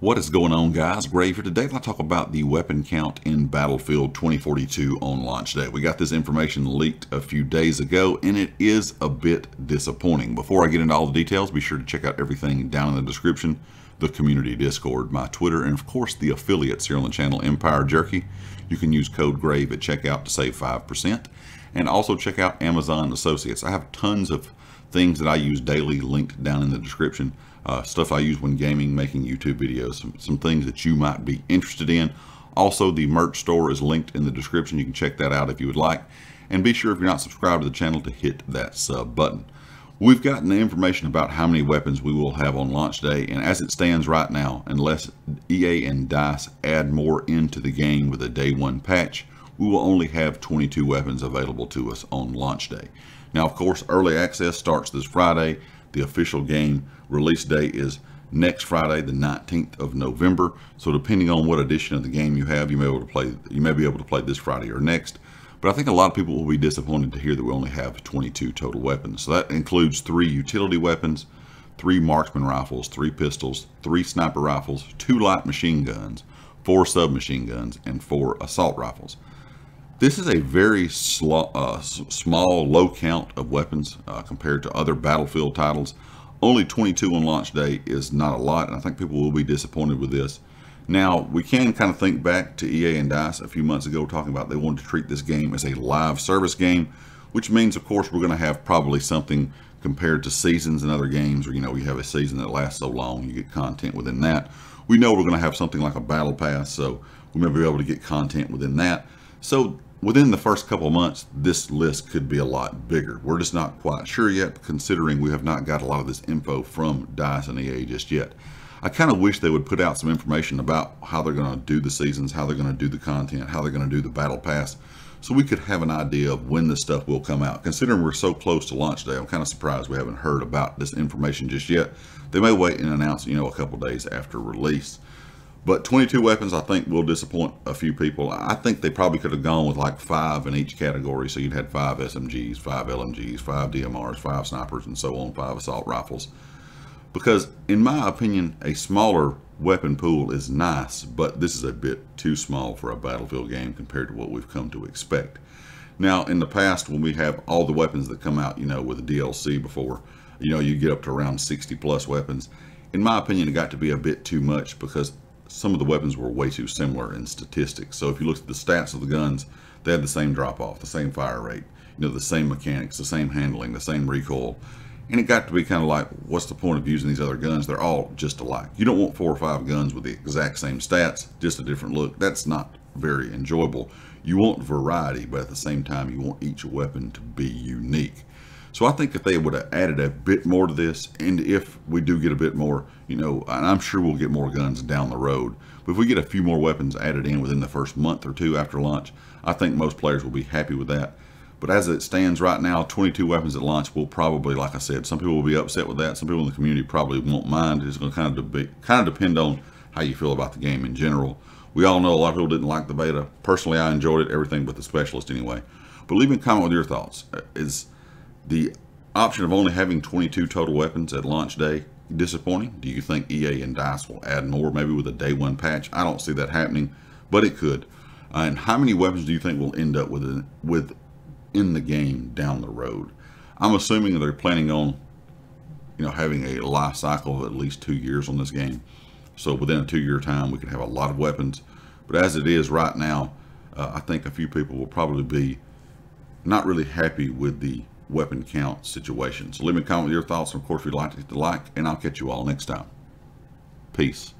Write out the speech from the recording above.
What is going on guys? Grave here. Today I'll talk about the weapon count in Battlefield 2042 on launch day. We got this information leaked a few days ago and it is a bit disappointing. Before I get into all the details, be sure to check out everything down in the description, the community Discord, my Twitter, and of course the affiliates here on the channel, Empire Jerky. You can use code GRAVE at checkout to save 5%. And also check out Amazon Associates. I have tons of things that I use daily linked down in the description uh, stuff I use when gaming, making YouTube videos, some, some things that you might be interested in. Also, the merch store is linked in the description. You can check that out if you would like. And be sure if you're not subscribed to the channel to hit that sub button. We've gotten the information about how many weapons we will have on launch day, and as it stands right now, unless EA and DICE add more into the game with a day one patch, we will only have 22 weapons available to us on launch day. Now, of course, early access starts this Friday. The official game release date is next Friday, the 19th of November. So depending on what edition of the game you have, you may be able to play. You may be able to play this Friday or next. But I think a lot of people will be disappointed to hear that we only have 22 total weapons. So that includes three utility weapons, three marksman rifles, three pistols, three sniper rifles, two light machine guns, four submachine guns, and four assault rifles. This is a very uh, small, low count of weapons uh, compared to other Battlefield titles. Only 22 on launch day is not a lot, and I think people will be disappointed with this. Now, we can kind of think back to EA and DICE a few months ago talking about they wanted to treat this game as a live service game, which means, of course, we're going to have probably something compared to seasons and other games where, you know, you have a season that lasts so long, you get content within that. We know we're going to have something like a battle pass, so we may be able to get content within that. So within the first couple months, this list could be a lot bigger. We're just not quite sure yet, considering we have not got a lot of this info from DICE and EA just yet. I kind of wish they would put out some information about how they're going to do the seasons, how they're going to do the content, how they're going to do the battle pass, so we could have an idea of when this stuff will come out. Considering we're so close to launch day, I'm kind of surprised we haven't heard about this information just yet. They may wait and announce, you know, a couple days after release. But 22 weapons, I think, will disappoint a few people. I think they probably could have gone with like five in each category. So you'd had five SMGs, five LMGs, five DMRs, five snipers, and so on, five assault rifles. Because, in my opinion, a smaller weapon pool is nice, but this is a bit too small for a Battlefield game compared to what we've come to expect. Now, in the past, when we have all the weapons that come out, you know, with the DLC before, you know, you get up to around 60 plus weapons. In my opinion, it got to be a bit too much because some of the weapons were way too similar in statistics. So if you look at the stats of the guns, they had the same drop off, the same fire rate, you know, the same mechanics, the same handling, the same recoil. And it got to be kind of like, what's the point of using these other guns? They're all just alike. You don't want four or five guns with the exact same stats, just a different look. That's not very enjoyable. You want variety, but at the same time, you want each weapon to be unique. So I think if they would have added a bit more to this, and if we do get a bit more, you know, and I'm sure we'll get more guns down the road, but if we get a few more weapons added in within the first month or two after launch, I think most players will be happy with that. But as it stands right now, 22 weapons at launch will probably, like I said, some people will be upset with that. Some people in the community probably won't mind. It's going to kind of, be, kind of depend on how you feel about the game in general. We all know a lot of people didn't like the beta. Personally, I enjoyed it, everything but the specialist anyway. But leave me a comment with your thoughts. Uh, is the option of only having 22 total weapons at launch day disappointing? Do you think EA and DICE will add more, maybe with a day one patch? I don't see that happening, but it could. Uh, and how many weapons do you think will end up with with in the game down the road? I'm assuming they're planning on, you know, having a life cycle of at least two years on this game. So within a two-year time, we could have a lot of weapons. But as it is right now, uh, I think a few people will probably be not really happy with the weapon count situation. So leave me a comment with your thoughts. And of course, if you'd like to hit the like, and I'll catch you all next time. Peace.